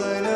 zijn er